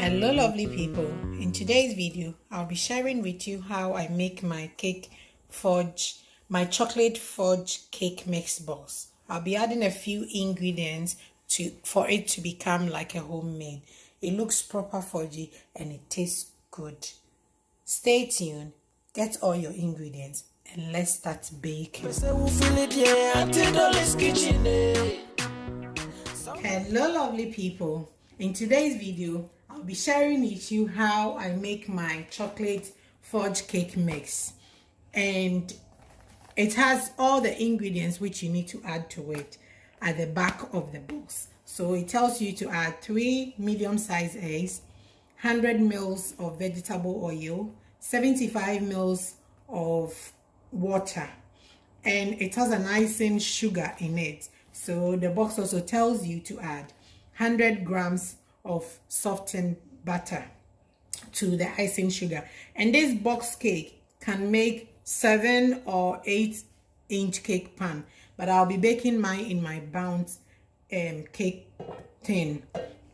Hello lovely people. In today's video, I'll be sharing with you how I make my cake fudge, my chocolate fudge cake mix box. I'll be adding a few ingredients to for it to become like a homemade. It looks proper fudgy and it tastes good. Stay tuned, get all your ingredients and let's start baking. Hello lovely people. In today's video, I'll be sharing with you how I make my chocolate fudge cake mix. And it has all the ingredients which you need to add to it at the back of the box. So it tells you to add three medium-sized eggs, 100 mils of vegetable oil, 75 mils of water, and it has an icing sugar in it. So the box also tells you to add 100 grams of softened butter to the icing sugar. And this box cake can make seven or eight inch cake pan. But I'll be baking mine in my bounce um, cake tin.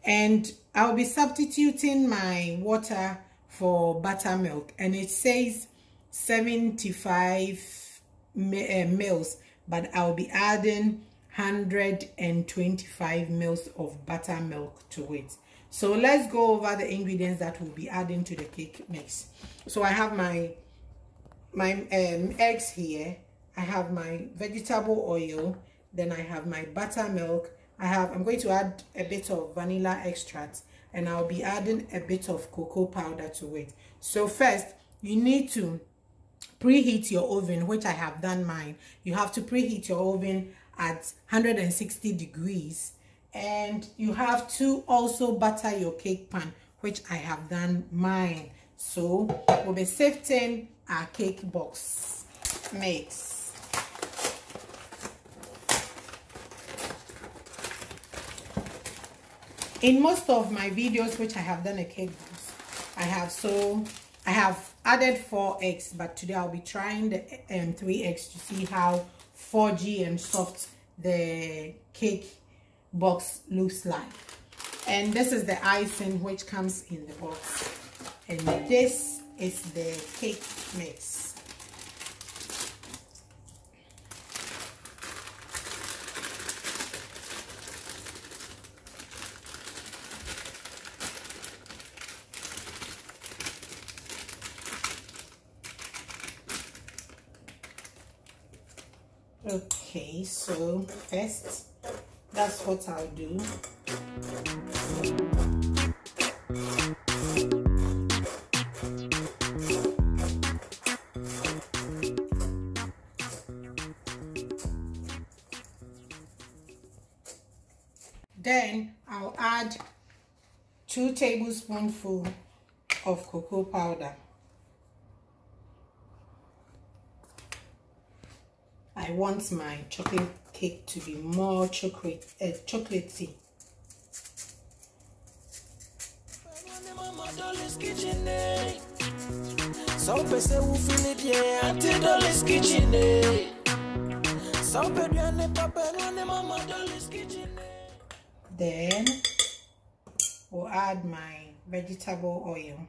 And I'll be substituting my water for buttermilk. And it says 75 uh, mils. But I'll be adding 125 mils of buttermilk to it. So let's go over the ingredients that we'll be adding to the cake mix. So I have my my um, eggs here. I have my vegetable oil. Then I have my buttermilk. I have, I'm going to add a bit of vanilla extract and I'll be adding a bit of cocoa powder to it. So first, you need to preheat your oven, which I have done mine. You have to preheat your oven at 160 degrees and you have to also butter your cake pan which I have done mine. So we'll be sifting our cake box mix. In most of my videos which I have done a cake box I have so I have added four eggs but today I'll be trying the um, three eggs to see how fudgy and soft the cake box looks like. And this is the icing which comes in the box. And this is the cake mix. Okay so first that's what I'll do. Then I'll add two tablespoonful of cocoa powder. I want my chocolate cake to be more chocolate, uh, chocolatey. Then we'll add my vegetable oil.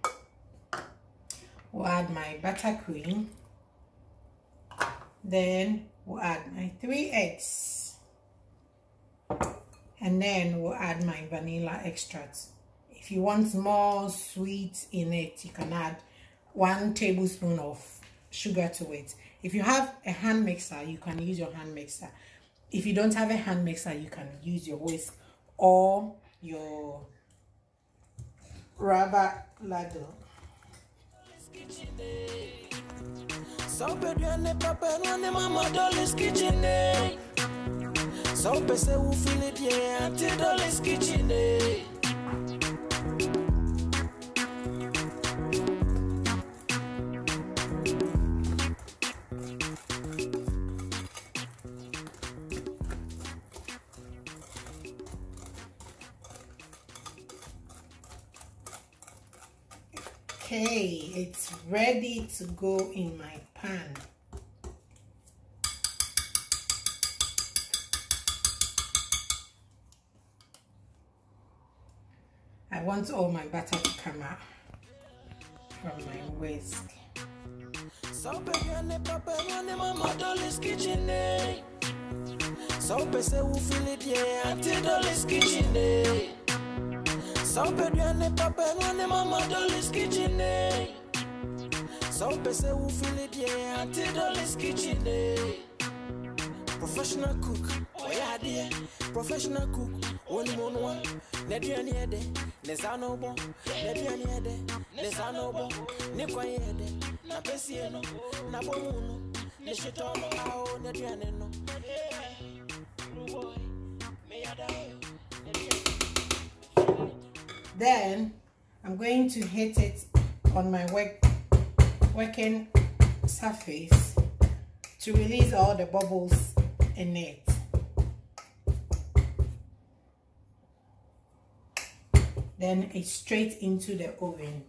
We'll add my buttercream. Then we'll add my three eggs. And then we'll add my vanilla extract if you want more sweet in it you can add one tablespoon of sugar to it. If you have a hand mixer you can use your hand mixer. If you don't have a hand mixer you can use your whisk or your rubber ladle Saupeduane papa nwane mama Dolly's kitchen eh. Saupe se it yeah auntie Dolly's kitchen eh. Okay, it's ready to go in my pan. I want all my butter to come out from my whisk. So say we feel it yeah, Auntie Dolly's kitchen day. So papa mama Dolly's kitchen eh. day. So say we feel it yeah, Auntie Dolly's kitchen day. Professional cook, yeah dear. Professional cook, only one one. Neduani ede, nezano bo. Neduani ede, nezano bo. Nikwa ede, na pesi eno, na bomuno. Nishitono ao neduani no. Eh, Then I'm going to hit it on my work working surface to release all the bubbles in it. Then it's straight into the oven.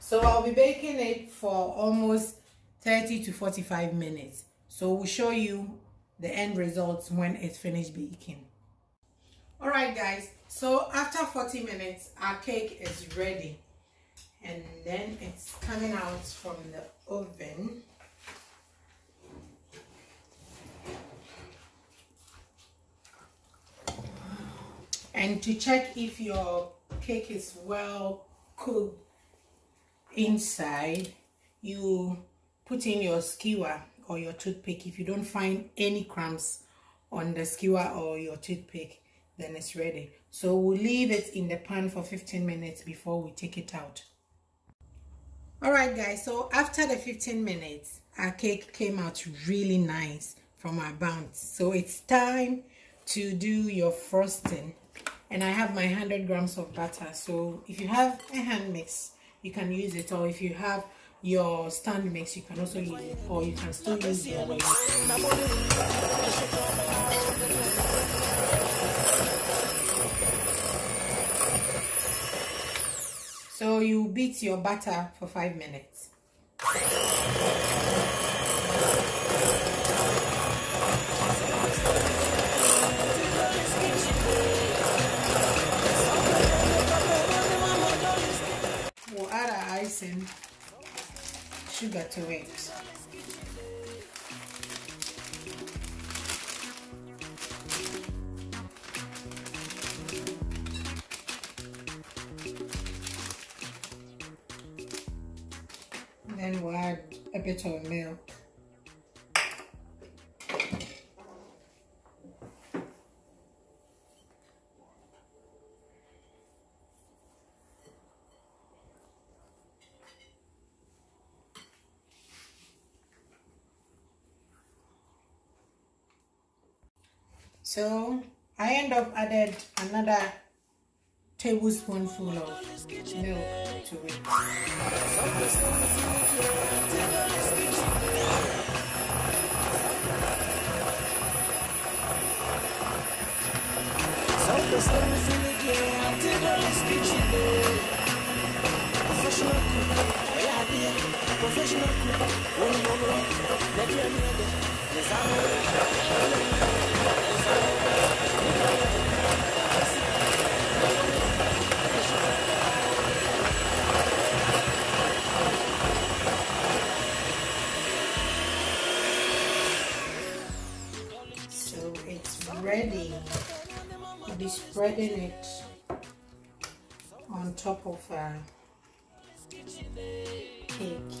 So I'll be baking it for almost 30 to 45 minutes. So we'll show you the end results when it's finished baking. Alright guys, so after 40 minutes our cake is ready and then it's coming out from the oven. And to check if your cake is well cooked inside, you put in your skewer or your toothpick. If you don't find any crumbs on the skewer or your toothpick, then it's ready. So we'll leave it in the pan for 15 minutes before we take it out. Alright guys, so after the 15 minutes, our cake came out really nice from our bounce. So it's time to do your frosting. And I have my 100 grams of butter. So if you have a hand mix, you can use it. Or if you have your stand mix, you can also use it. Or you can still use your. So you beat your butter for five minutes. We'll add our icing, sugar to it. We'll add a bit of milk. So I end up added another tablespoonful of milk to it. Professional ready. I'll be spreading it on top of a cake.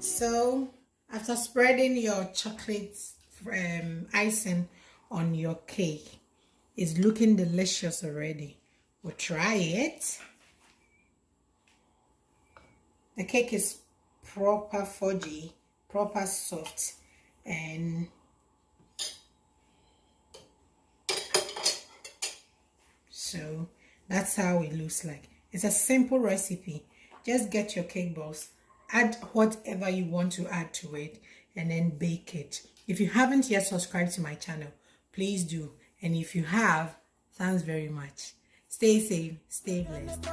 So, after spreading your chocolate um, icing on your cake, it's looking delicious already. We'll try it. The cake is proper fudgy, proper soft, and so that's how it looks like. It's a simple recipe. Just get your cake balls, add whatever you want to add to it, and then bake it. If you haven't yet subscribed to my channel, please do. And if you have, thanks very much. Stay safe, stay blessed.